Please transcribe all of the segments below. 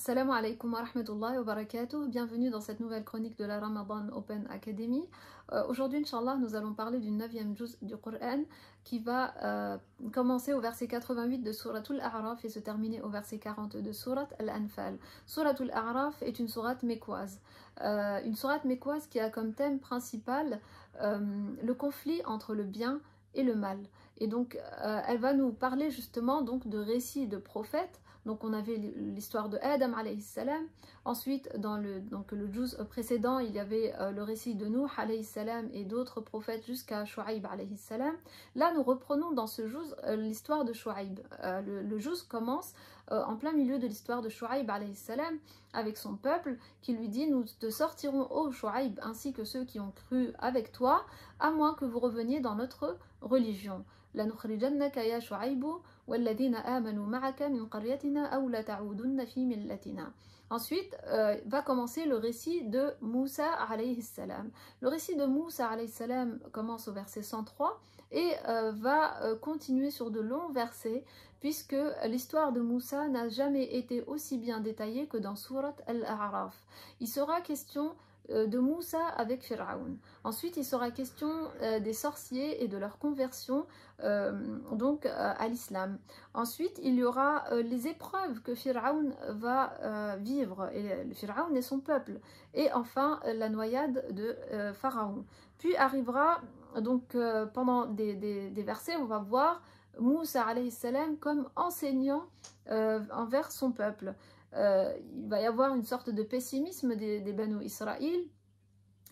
Assalamu alaikum wa rahmatullahi wa barakatuh. Bienvenue dans cette nouvelle chronique de la Ramadan Open Academy. Euh, Aujourd'hui, Inch'Allah, nous allons parler du 9e juz du Coran qui va euh, commencer au verset 88 de Surat Al-A'raf et se terminer au verset 40 de Surat Al-Anfal. Surat Al-A'raf est une sourate mécoise. Euh, une sourate mécoise qui a comme thème principal le conflit entre le bien et le mal. Et donc, elle va nous parler justement donc de récits de prophètes donc on avait l'histoire de Adam alayhi salam. Ensuite, dans le, donc le juz précédent, il y avait euh, le récit de Nuh alayhi salam et d'autres prophètes jusqu'à Shu'aib alayhi salam. Là, nous reprenons dans ce juz euh, l'histoire de Shu'aib. Euh, le, le commence euh, en plein milieu de l'histoire de Shu'aib salam avec son peuple qui lui dit Nous te sortirons, ô Shu'aib, ainsi que ceux qui ont cru avec toi, à moins que vous reveniez dans notre religion. Ensuite euh, va commencer le récit de Moussa alayhi salam. Le récit de Moussa alayhi salam commence au verset 103 et euh, va euh, continuer sur de longs versets puisque l'histoire de Moussa n'a jamais été aussi bien détaillée que dans Surat al-A'raf. Il sera question de Moussa avec Pharaon. Ensuite, il sera question euh, des sorciers et de leur conversion euh, donc euh, à l'islam. Ensuite, il y aura les épreuves que Pharaon va vivre, et Pharaon et son peuple. Et enfin, la noyade de Pharaon. Puis arrivera donc pendant des, versets, on va voir Moussa salam comme enseignant envers son peuple. Euh, il va y avoir une sorte de pessimisme des, des Banu Israël.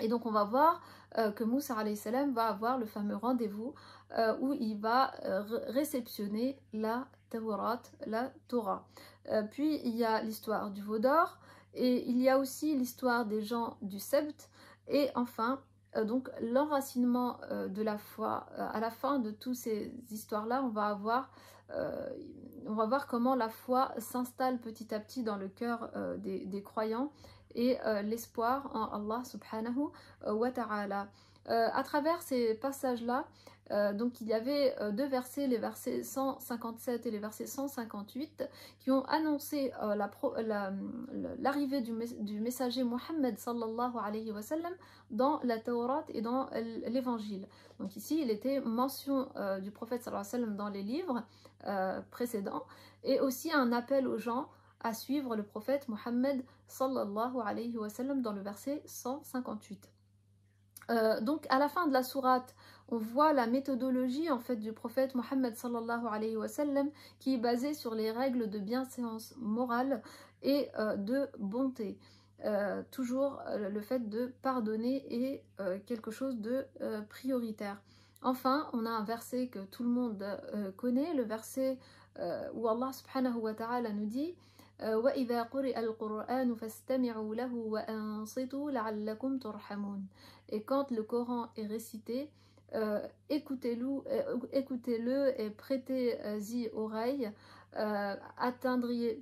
Et donc on va voir euh, que Moussa salam va avoir le fameux rendez-vous euh, où il va euh, réceptionner la Tawrat, la Torah. Puis il y a l'histoire du veau d'or et il y a aussi l'histoire des gens du Sept et enfin donc l'enracinement de la foi. à la fin de toutes ces histoires-là, on va avoir euh, on va voir comment la foi s'installe petit à petit dans le cœur euh, des, croyants et euh, l'espoir en Allah subhanahu wa ta'ala. à travers ces passages-là, donc il y avait deux versets, les versets 157 et les versets 158, qui ont annoncé l'arrivée la, la, du, messager Mohammed sallallahu alayhi wa sallam dans la Taurat et dans l'évangile. Donc ici, il était mention du prophète sallallahu alayhi wa sallam dans les livres, euh, précédent et aussi un appel aux gens à suivre le prophète Mohammed sallallahu alayhi wa sallam dans le verset 158. Euh, donc à la fin de la sourate, on voit la méthodologie en fait du prophète Mohammed sallallahu alayhi wa sallam qui est basée sur les règles de bienséance morale et euh, de bonté. Euh, toujours euh, le fait de pardonner est quelque chose de prioritaire. Enfin, on a un verset que tout le monde euh, connaît, le verset euh, où Allah subhanahu wa ta'ala nous dit وَإِذَا قُرِئَ الْقُرْآنُ فَاسْتَمِعُوا لَهُ وَأَنصِتُوا لَعَلَّكُمْ تُرْحَمُونَ Et quand le Coran est récité, euh, écoutez-le écoutez et prêtez-y oreille, euh,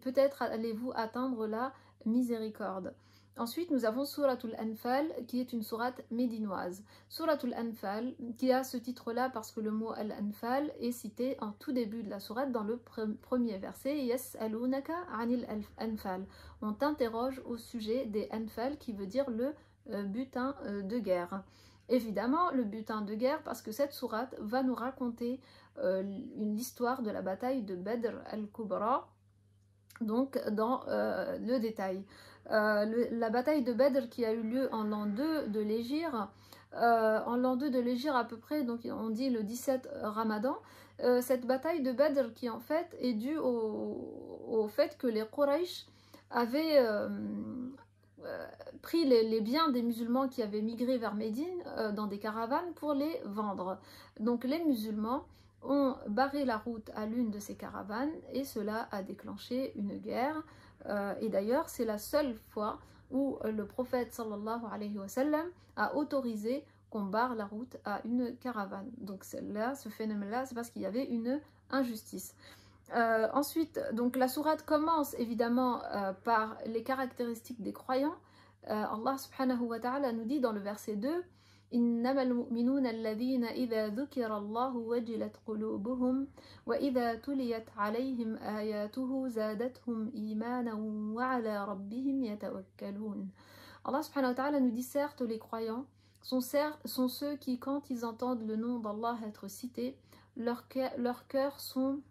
peut-être allez-vous atteindre la miséricorde. Ensuite, nous avons Suratul Anfal, qui est une sourate médinoise. Suratul Anfal, qui a ce titre-là parce que le mot Al-Anfal est cité en tout début de la sourate dans le premier verset. Yes, alunaka anil Anfal. On t'interroge au sujet des Anfal, qui veut dire le euh, butin euh, de guerre. Évidemment, le butin de guerre, parce que cette sourate va nous raconter euh, l'histoire de la bataille de Badr al-Kubra, donc dans euh, le détail. Euh, la bataille de Badr qui a eu lieu en l'an 2 de l'Égir, euh, en l'an 2 de l'Égir à peu près, donc on dit le 17 Ramadan, euh, cette bataille de Badr qui en fait est due au, au fait que les Quraysh avaient euh, euh, pris les, biens des musulmans qui avaient migré vers Médine dans des caravanes pour les vendre. Donc les musulmans ont barré la route à l'une de ces caravanes et cela a déclenché une guerre. Euh, et d'ailleurs, c'est la seule fois où le prophète sallallahu alayhi wa sallam a autorisé qu'on barre la route à une caravane. Donc là, ce phénomène-là, c'est parce qu'il y avait une injustice. Euh, ensuite, donc la sourate commence évidemment euh, par les caractéristiques des croyants. Euh, Allah subhanahu wa ta'ala nous dit dans le verset 2 إنما المؤمنون الذين إذا ذكر الله وجلت قلوبهم وإذا تليت عليهم آياته زادتهم إيمانا وعلى ربهم يتوكلون Allah subhanahu wa ta'ala nous dit certes les croyants sont, sont ceux qui quand ils entendent le nom d'Allah être cité leurs cœurs sont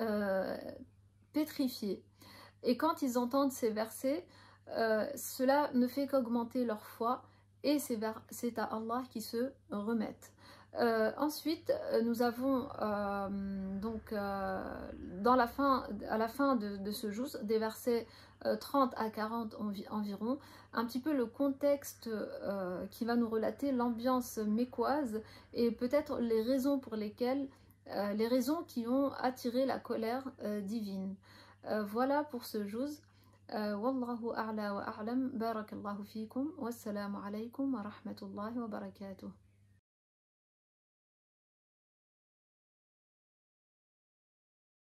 euh, pétrifiés et quand ils entendent ces versets euh, cela ne fait qu'augmenter leur foi et c'est à Allah qui se remettent. Euh, ensuite, nous avons euh, donc dans la fin, à la fin de, ce jour, des versets 30 à 40 environ, un petit peu le contexte qui va nous relater l'ambiance mécoise et peut-être les raisons pour lesquelles, les raisons qui ont attiré la colère divine. voilà pour ce jour. والله أعلى وأعلم. بارك الله فيكم. والسلام عليكم ورحمة الله وبركاته.